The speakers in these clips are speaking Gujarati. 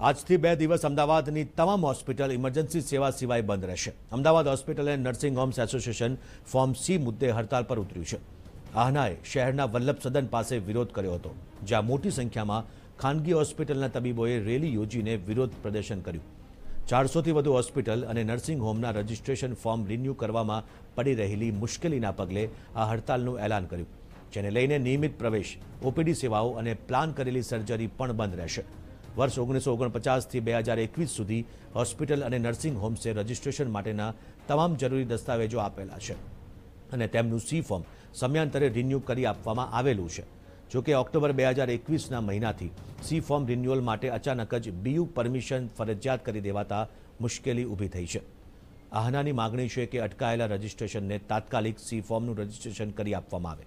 આજથી બે દિવસ અમદાવાદની તમામ હોસ્પિટલ ઇમરજન્સી સેવા સિવાય બંધ રહેશે. Ahmedabad hospital and nursing homes association form C મુદ્દે હડતાલ પર ઉતર્યું છે. આહનાએ શહેરના વલ્લભ સદન પાસે વિરોધ કર્યો હતો, જ્યાં મોટી સંખ્યામાં ખાનગી હોસ્પિટલના તબીબોએ રેલી યોજીને વિરોધ પ્રદર્શન કર્યું. ચારસોથી વધુ હોસ્પિટલ અને નર્સિંગ હોમના રજિસ્ટ્રેશન ફોર્મ રિન્યૂ કરવામાં પડી રહેલી મુશ્કેલીના પગલે આ હડતાલનું એલાન કર્યું. જેને લઈને નિયમિત પ્રવેશ, ઓપીડી સેવાઓ અને પ્લાન કરેલી સર્જરી પણ બંધ રહેશે. વર્ષ ઓગણીસો ઓગણપચાસથી બે હજાર એકવીસ સુધી હોસ્પિટલ અને નર્સિંગ હોમ્સે રજિસ્ટ્રેશન માટેના તમામ જરૂરી દસ્તાવેજો આપેલા છે અને તેમનું સી ફોર્મ સમયાંતરે રિન્યૂ કરી આપવામાં આવેલું છે. જોકે ઓક્ટોબર બે હજાર એકવીસના મહિનાથી સી ફોર્મ રિન્યુઅલ માટે અચાનક જ બીયુ પરમિશન ફરજિયાત કરી દેવાતા મુશ્કેલી ઊભી થઈ છે. આહનાની માગણી છે કે અટકાયેલા રજિસ્ટ્રેશનને તાત્કાલિક સી ફોર્મનું રજિસ્ટ્રેશન કરી આપવામાં આવે.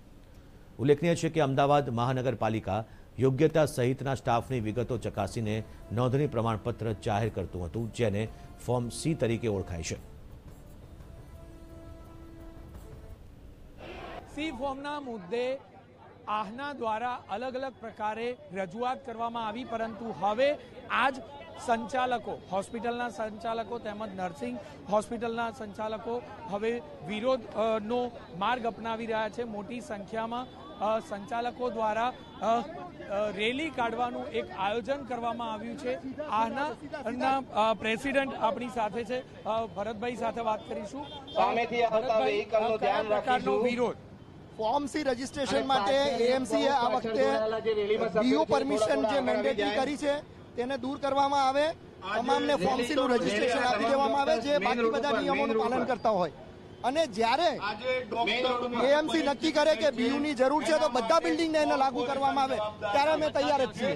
ઉલ્લેખનીય છે કે અમદાવાદ મહાનગરપાલિકા યોગ્યતા સહિતના સ્ટાફની વિગતો ચકાસીને નોંધણી પ્રમાણપત્ર જાહેર કરતું હતું, જેને ફોર્મ સી તરીકે ઓળખાય છે. સી ફોર્મના મુદ્દે આહના દ્વારા અલગ અલગ પ્રકારે રજૂઆત કરવામાં આવી, પરંતુ હવે આજ સંચાલકો, હોસ્પિટલના સંચાલકો તેમજ નર્સિંગ હોસ્પિટલના સંચાલકો હવે વિરોધનો માર્ગ અપનાવી રહ્યા છે. મોટી સંખ્યામાં સંચાલકો દ્વારા રેલી કાઢવાનું એક આયોજન કરવામાં આવ્યું છે. આના પ્રેસિડેન્ટ આપણી સાથે છે. ભરતભાઈ સાથે વાત કરીશું. સામેથી આવતા ધ્યાન રાખીશું. વિરોધ? ફોર્મ સી રજીસ્ટ્રેશન માટે એએમસી એ આ વખતે બીયુ પરમિશન જે મેન્ડેટરી કરી છે તેને દૂર કરવામાં આવે. તમામને ફોર્મ સી નું રજીસ્ટ્રેશન આપી દેવામાં આવે જે બાકી બધા નિયમોનું પાલન કરતા હોય. અને જ્યારે એએમસી નક્કી કરે કે બીયુની જરૂર છે તો બધા બિલ્ડિંગને એને લાગુ કરવામાં આવે ત્યારે અમે તૈયાર જ છીએ.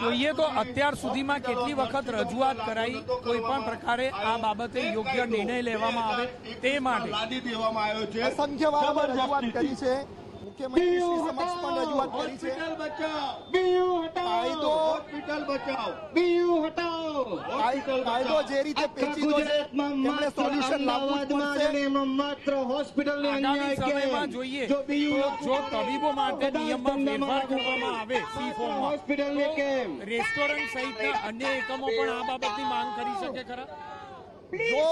જોઈએ તો અત્યાર સુધીમાં કેટલી વખત રજૂઆત કરાઈ કોઈ પણ પ્રકારે આ બાબતે યોગ્ય નિર્ણય લેવામાં આવે તે માટે. લાદી દેવામાં આવ્યો અસંખ્ય વારંવાર રજૂઆત કરી છે. મુખ્યમંત્રી સમક્ષ પણ રજૂઆત કરી છે? હોસ્પિટલ બચાવ. બીયુ હટાવો. કાયદો હોસ્પિટલ બચાવ. બીયુ હટાવો. કાયદો જે રીતે પેચીદો છે તેમણે સોલ્યુશન લાવવું જ પડશે. માત્ર હોસ્પિટલ ને અન્યાય કે જોઈએ. તો જો તબીબો માટે નિયમમાં ફેરફાર કરવામાં આવે સી ફોર્મ હોસ્પિટલને ને કેમ? રેસ્ટોરન્ટ સહિતના અન્ય એકમો પણ આ બાબતની માંગ કરી શકે ખરા? જો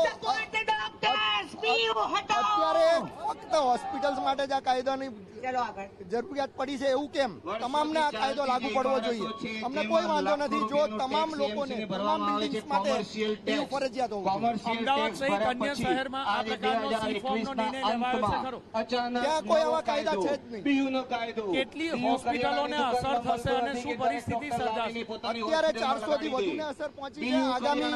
અત્યારે ફક્ત હોસ્પિટલ્સ માટે જ આ કાયદાની જરૂરિયાત પડી છે એવું કેમ? તમામને આ કાયદો લાગુ પડવો જોઈએ. અમને કોઈ વાંધો નથી. જો તમામ લોકોને તમામ બિલ્ડિંગ્સ માટે ફરજિયાત હોવું અમદાવાદ સહિત અન્ય શહેરમાં આ પ્રકારનો સી ફોર્મનો નિર્ણય લેવાયો છે ખરો. ત્યાં કોઈ આવા કાયદા છે જ નહીં. કેટલી હોસ્પિટલોને અસર થશે અને શું પરિસ્થિતિ સર્જાશે? અત્યારે ચારસો થી વધુ ને અસર પહોંચી છે. આગામી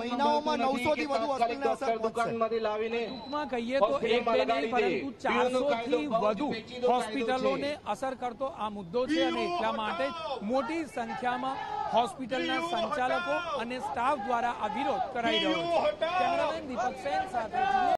મહિનાઓમાં નવસો થી વધુ હોસ્પિટલને અસર પહોંચશે. દુકાનમાંથી ટૂંકમાં કહીએ તો એક બે નહીં પરંતુ ચારસો થી વધુ હોસ્પિટલોને અસર કરતો આ મુદ્દો છે અને એટલા માટે મોટી સંખ્યામાં હોસ્પિટલના સંચાલકો અને સ્ટાફ દ્વારા આ વિરોધ કરાઈ રહ્યો છે. કેમેરામેન દીપક સેન સાથે